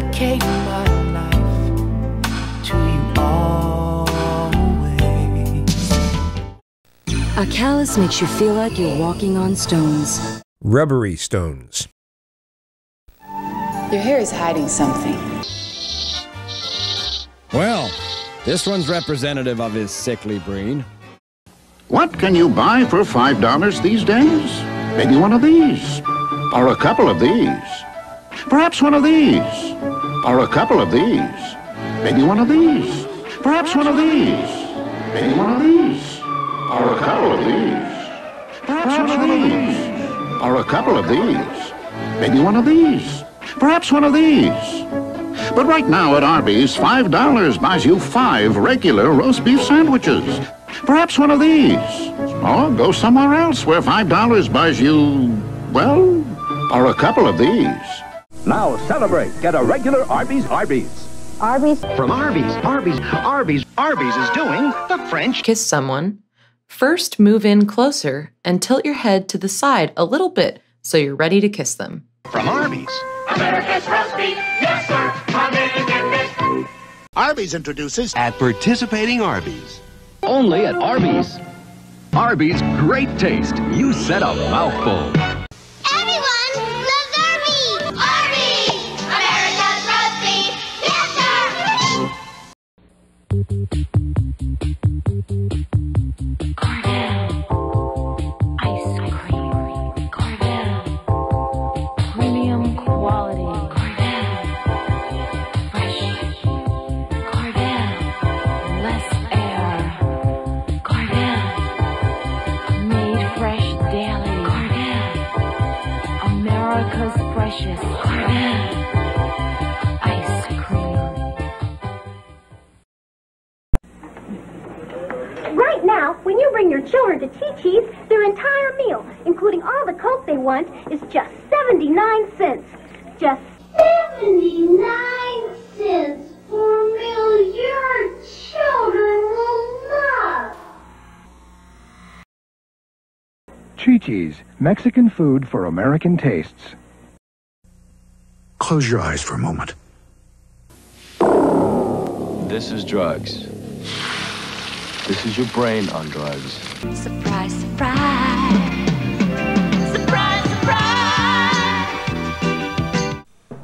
dedicate my life to you always. A callus makes you feel like you're walking on stones. Rubbery stones. Your hair is hiding something. Well, this one's representative of his sickly brain. What can you buy for $5 these days? Maybe one of these. Or a couple of these. Perhaps one of these. Or a couple of these. Maybe one of these. Perhaps one of these. Maybe one of these. Or a couple of these. Perhaps one of these. Or a couple of these. Maybe one of these. Perhaps one of these. But right now at Arby's, $5 buys you five regular roast beef sandwiches. Perhaps one of these. Or go somewhere else where $5 buys you, well, or a couple of these. Now celebrate. Get a regular Arby's Arby's. Arby's. From Arby's, Arby's, Arby's, Arby's is doing the French kiss someone. First, move in closer and tilt your head to the side a little bit so you're ready to kiss them. From Arby's. America's roast beef, yes sir, American Arby's introduces at participating Arby's. Only at Arby's. Arby's great taste. You said a mouthful. America's freshest. Carvel ice cream. Right now, when you bring your children to Chi-Chi's, their entire meal, including all the Coke they want, is just 79 cents. Just 79 cents for a meal your children will love. Chi-Chi's, Mexican food for American tastes. Close your eyes for a moment. This is drugs. This is your brain on drugs. Surprise, surprise. Surprise, surprise.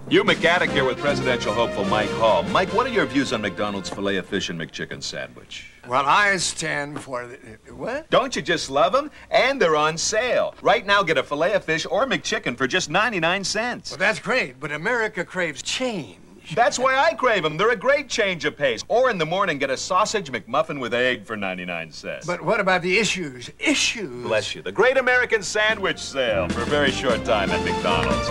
Hugh McGaddick here with presidential hopeful Mike Hall. Mike, what are your views on McDonald's filet of fish and McChicken sandwich? Well, I stand for the, what? Don't you just love them? And they're on sale. Right now, get a filet of fish or McChicken for just 99 cents. Well, that's great, but America craves change. That's why I crave them. They're a great change of pace. Or in the morning, get a sausage McMuffin with egg for 99 cents. But what about the issues? Issues? Bless you. The Great American Sandwich Sale for a very short time at McDonald's.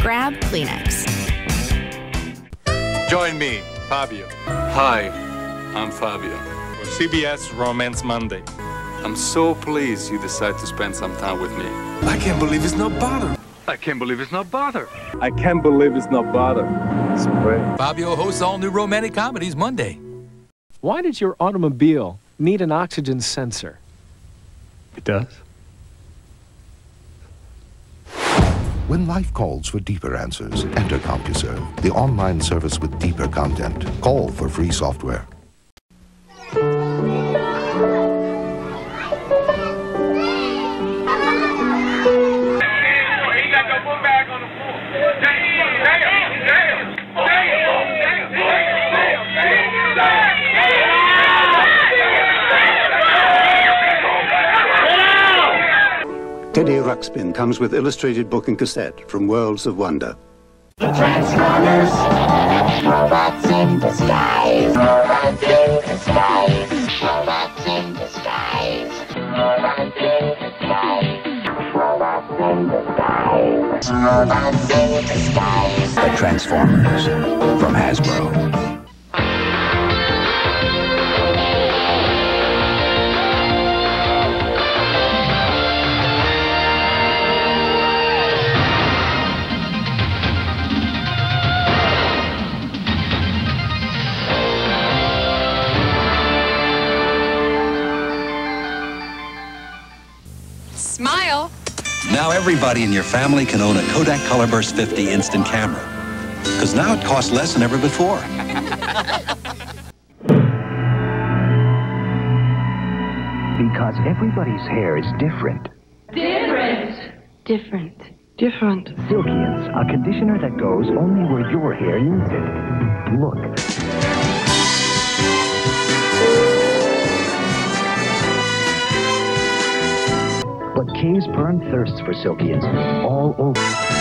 Grab Kleenex. Join me, Fabio. Hi, I'm Fabio. For CBS Romance Monday. I'm so pleased you decided to spend some time with me. I can't believe it's not butter. I can't believe it's not butter. I can't believe it's not butter. Spray. Fabio hosts all new romantic comedies Monday. Why does your automobile need an oxygen sensor? It does. When life calls for deeper answers, enter CompuServe, the online service with deeper content. Call for free software. Teddy Ruxpin comes with illustrated book and cassette from Worlds of Wonder. The Transformers, robots in disguise, robots in disguise, robots in disguise, robots in disguise, robots in disguise, robots in disguise. The Transformers from Hasbro. Now everybody in your family can own a Kodak Colorburst 50 instant camera. Because now it costs less than ever before. Because everybody's hair is different. Different. Different. Different. Silkience, a conditioner that goes only where your hair needs it. Look. Kay's Burn thirsts for Silkience all over.